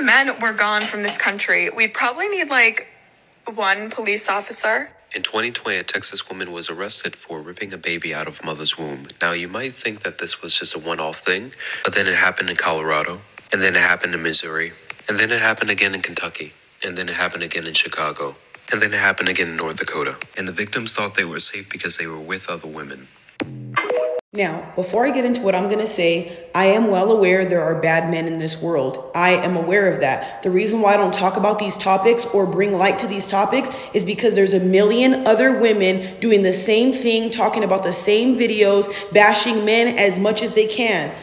men were gone from this country, we'd probably need like one police officer. In 2020, a Texas woman was arrested for ripping a baby out of mother's womb. Now, you might think that this was just a one off thing, but then it happened in Colorado, and then it happened in Missouri, and then it happened again in Kentucky, and then it happened again in Chicago, and then it happened again in North Dakota. And the victims thought they were safe because they were with other women. Now, before I get into what I'm going to say, I am well aware there are bad men in this world. I am aware of that. The reason why I don't talk about these topics or bring light to these topics is because there's a million other women doing the same thing, talking about the same videos, bashing men as much as they can.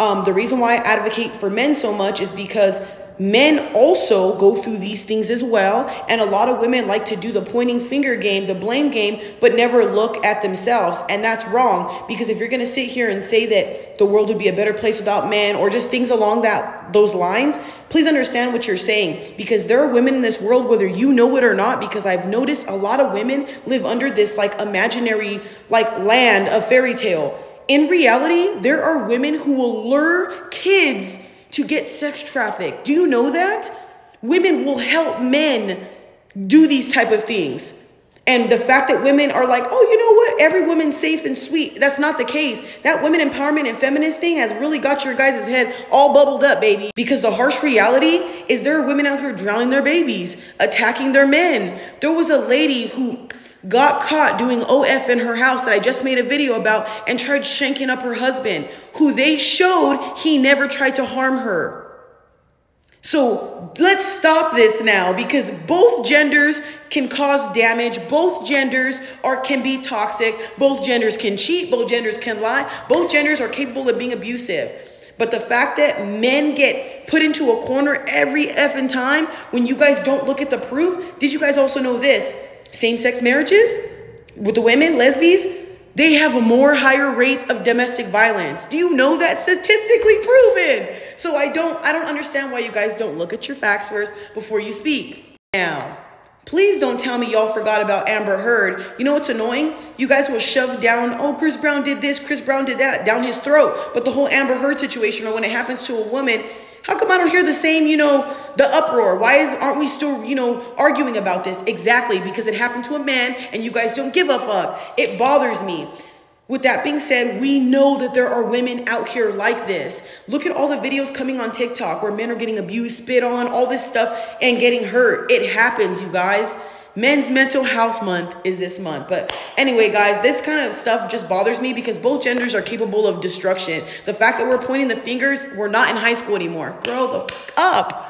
Um, the reason why I advocate for men so much is because Men also go through these things as well. And a lot of women like to do the pointing finger game, the blame game, but never look at themselves. And that's wrong because if you're going to sit here and say that the world would be a better place without men or just things along that those lines, please understand what you're saying because there are women in this world whether you know it or not because I've noticed a lot of women live under this like imaginary like land of fairy tale. In reality, there are women who will lure kids to get sex trafficked. Do you know that? Women will help men do these type of things. And the fact that women are like, oh, you know what? Every woman's safe and sweet. That's not the case. That women empowerment and feminist thing has really got your guys' head all bubbled up, baby. Because the harsh reality is there are women out here drowning their babies, attacking their men. There was a lady who got caught doing OF in her house that I just made a video about and tried shanking up her husband, who they showed he never tried to harm her. So let's stop this now because both genders can cause damage. Both genders are can be toxic. Both genders can cheat. Both genders can lie. Both genders are capable of being abusive. But the fact that men get put into a corner every effing time when you guys don't look at the proof, did you guys also know this? Same sex marriages with the women, lesbians, they have a more higher rate of domestic violence. Do you know that statistically proven? So I don't I don't understand why you guys don't look at your facts first before you speak. Now, please don't tell me y'all forgot about Amber Heard. You know what's annoying? You guys will shove down, oh, Chris Brown did this, Chris Brown did that, down his throat. But the whole Amber Heard situation, or when it happens to a woman, how come I don't hear the same, you know, the uproar? Why is, aren't we still, you know, arguing about this? Exactly, because it happened to a man and you guys don't give a fuck. It bothers me. With that being said, we know that there are women out here like this. Look at all the videos coming on TikTok where men are getting abused, spit on, all this stuff, and getting hurt. It happens, you guys. Men's Mental Health Month is this month. But anyway, guys, this kind of stuff just bothers me because both genders are capable of destruction. The fact that we're pointing the fingers, we're not in high school anymore. Grow the fuck up.